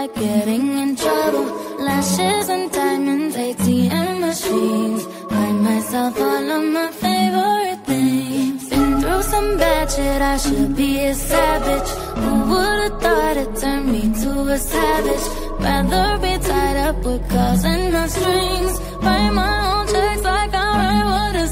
like getting in trouble. Lashes and diamonds, ATM machines. Buy myself all of my favorite things. Been through some bad shit, I should be a savage. Who would've thought it turned me to a savage? Rather be tied up with calls and no strings. Write my own checks like I write what I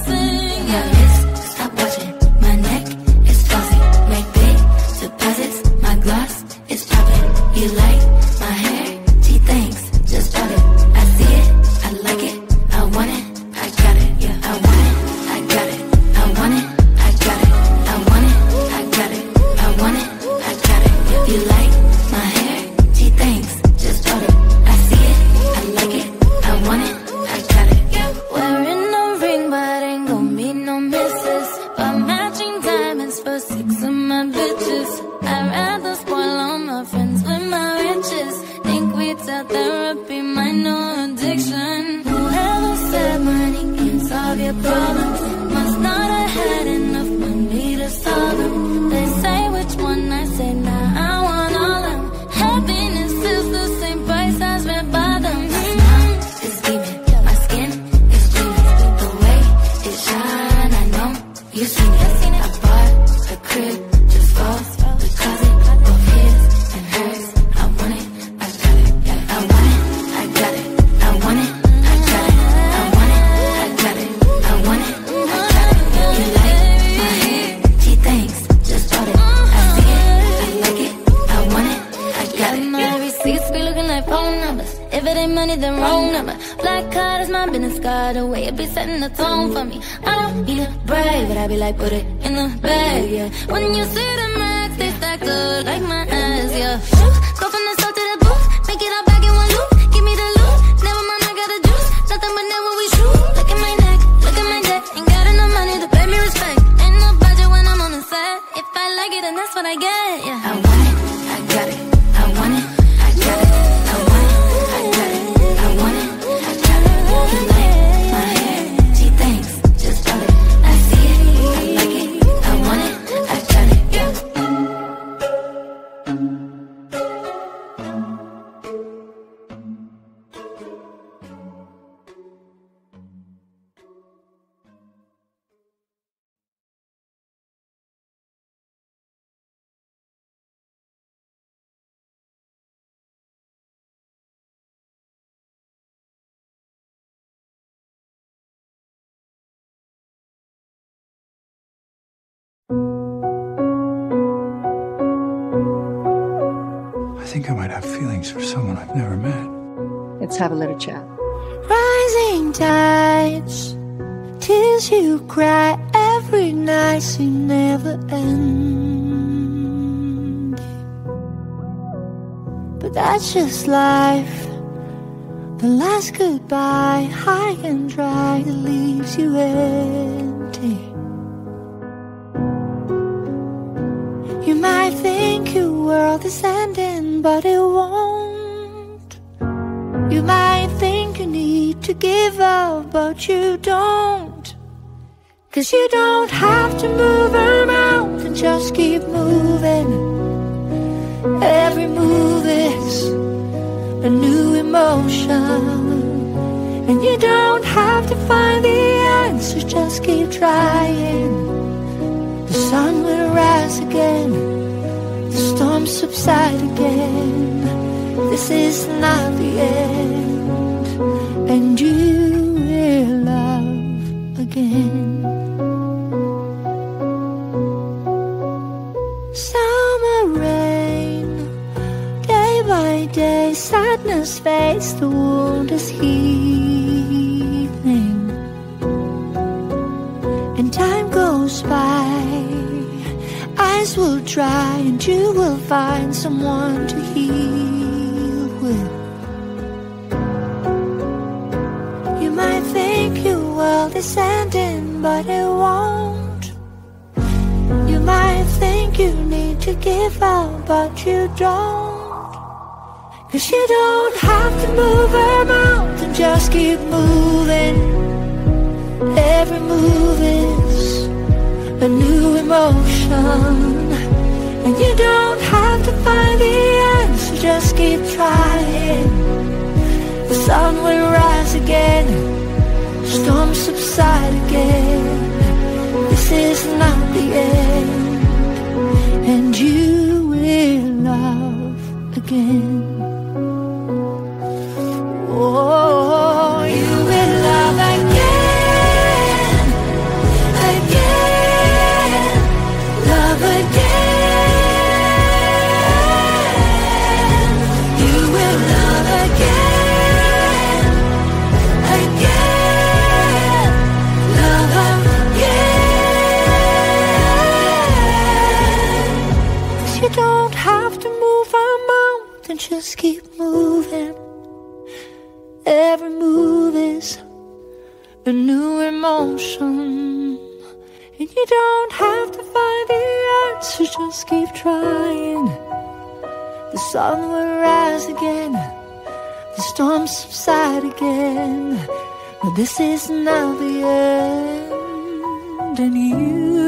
They say Ain't money, then wrong number. Black card is my business card. The way it be setting the tone for me. I don't need a brag, but I be like, put it in the bag, yeah. When you see the max, they stack up like my ass, yeah. Go from the south to the booth, make it all back in one loop. Give me the loot, never mind, I got a juice. Nothing but never we shoot. Look at my neck, look at my neck. Ain't got enough money to pay me respect. Ain't no budget when I'm on the set. If I like it, then that's what I get, yeah. Think I might have feelings for someone I've never met. Let's have a little chat. Rising tides, tears you cry every night seem never end. But that's just life. The last goodbye, high and dry, that leaves you empty. World is ending, but it won't. You might think you need to give up, but you don't. Cause you don't have to move a mountain, just keep moving. Every move is a new emotion. And you don't have to find the answers, just keep trying. The sun will rise again, subside again. This is not the end, and you will love again. Summer rain, day by day, sadness fades, the wound is healing, will dry, and you will find someone to heal with. You might think your world is ending, but it won't. You might think you need to give up, but you don't. Cause you don't have to move a mountain, just keep moving. Every move is a new emotion. And you don't have to find the answer, just keep trying. The sun will rise again, storms subside again. This is not the end, and you will love again. Just keep moving. Every move is a new emotion. And you don't have to find the answer, just keep trying. The sun will rise again, the storms subside again. But this is not the end, and you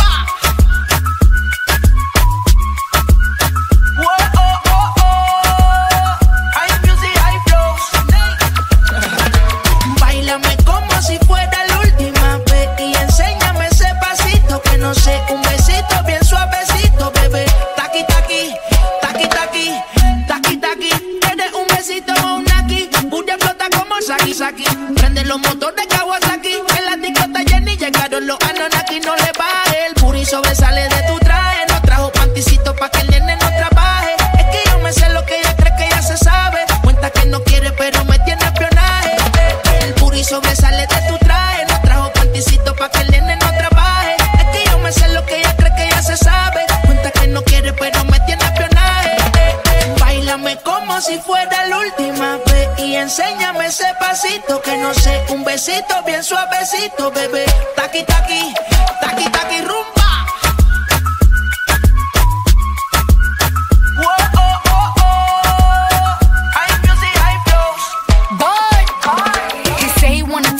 Besito bien suavecito, bebé. Taqui taqui, taqui taqui rumba.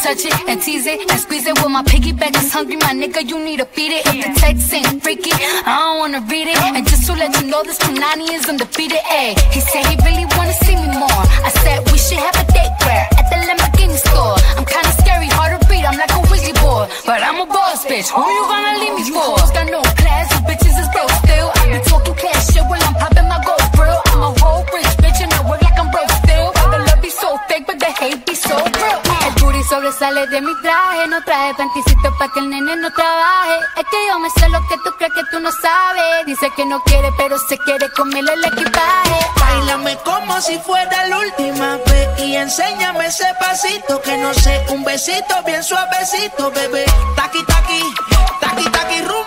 Touch it and tease it and squeeze it. Well, my piggyback is hungry, my nigga. You need to feed it. If the text ain't freaky, I don't wanna read it. And just to let you know, this Punani is undefeated. Ayy, he said he really wanna see me more. I said we should have a date where at the Lamborghini store. Bitch. Who you gonna leave me for? Hoes got no class, you bitches is broke still. I be talking cash shit while I'm popping my gold grill. I'm a whole rich bitch and I work like I'm broke still. The love be so fake, but the hate be so real. El booty sobresale de mi traje, no traje panticito pa' que el nene no trabaje. Es que yo me sé lo que tú crees no sabes. Dice que no quiere, pero se quiere comerle el equipaje. Báilame como si fuera la última vez y enséñame ese pasito que no sé, un besito bien suavecito, bebé. Taqui taqui, taqui taqui rumba.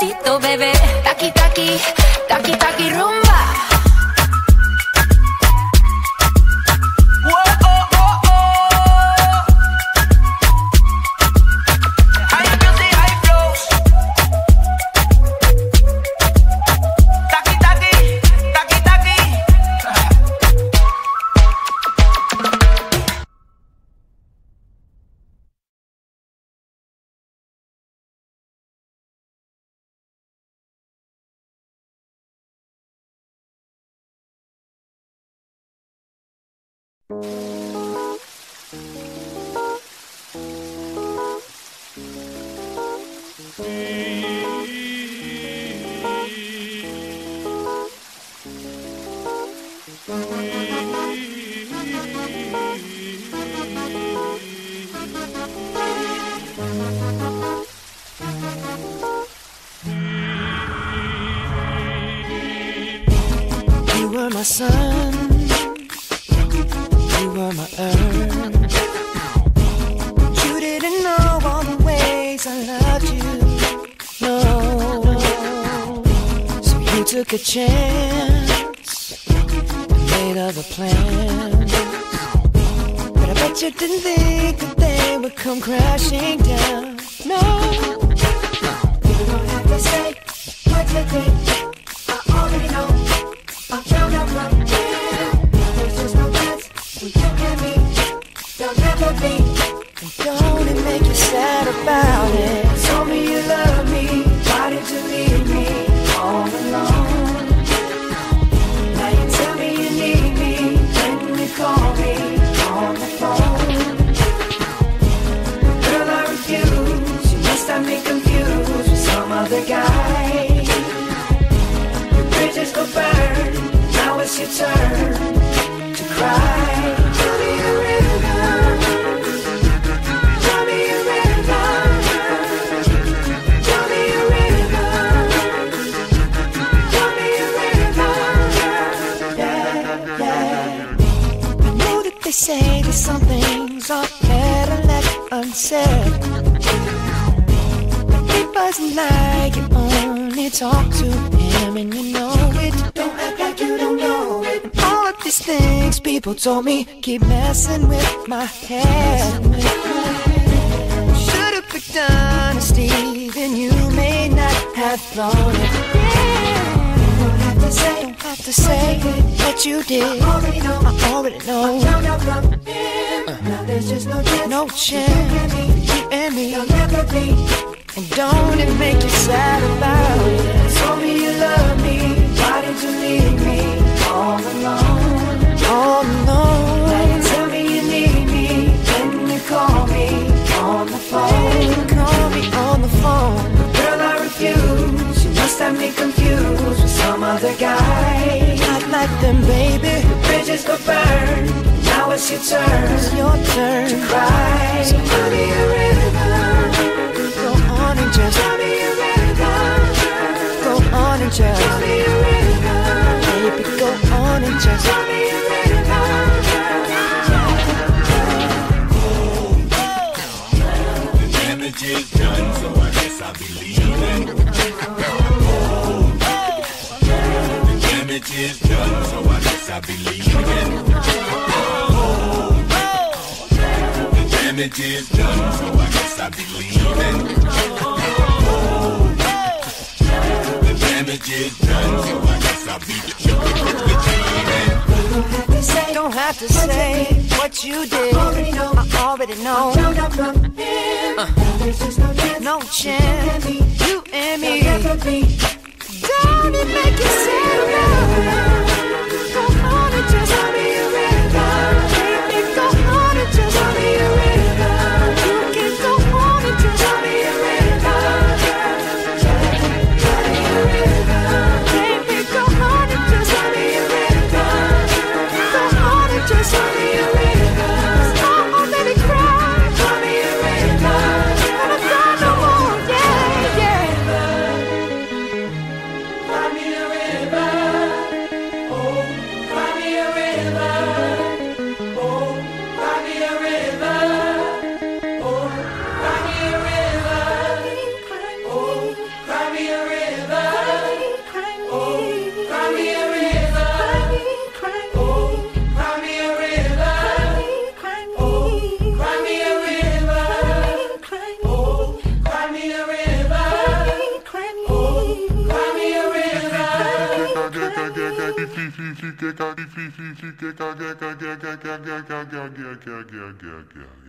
Bien sun, you were my earth. You didn't know all the ways I loved you, no. So you took a chance made other plans. But I bet you didn't think that they would come crashing down, no. You don't have to say what you think. There'll never be. Don't it make you sad about it? Told me you love me. Why did you leave me all alone? Now you tell me you need me when you call me on the phone. Girl, I refuse. You must have me confused with some other guy bridges go burn. Now it's your turn to cry. People told me keep messing with my head. Should've picked honesty, then you may not have thrown it. Yeah. Don't have to say, don't have to say what you did. I already know. I already know. I out. Uh. Now there's just no chance. No chance. You and me. You'll never be. And don't it make you sad about it? Told me you love me. Why did you leave me all alone? Oh, now you tell me you need me. You call me on the phone. Call me on the phone. Girl, I refuse. You must have me confused with some other guy. Not like them, baby. The bridges go burn. Now it's your turn. It's your turn to cry. So tell me a river. Go on and just tell me a river. Go on and just tell me a river. Baby, go on and just The damage is done, so I guess I'll be leaving. The damage is done, so I guess I'll be leaving. Don't have to say what you did. I already know. I already know. Uh, no chance. You and me. Don't it make you sad about Go on and just que ca fi fi fi que ca que ca que ca que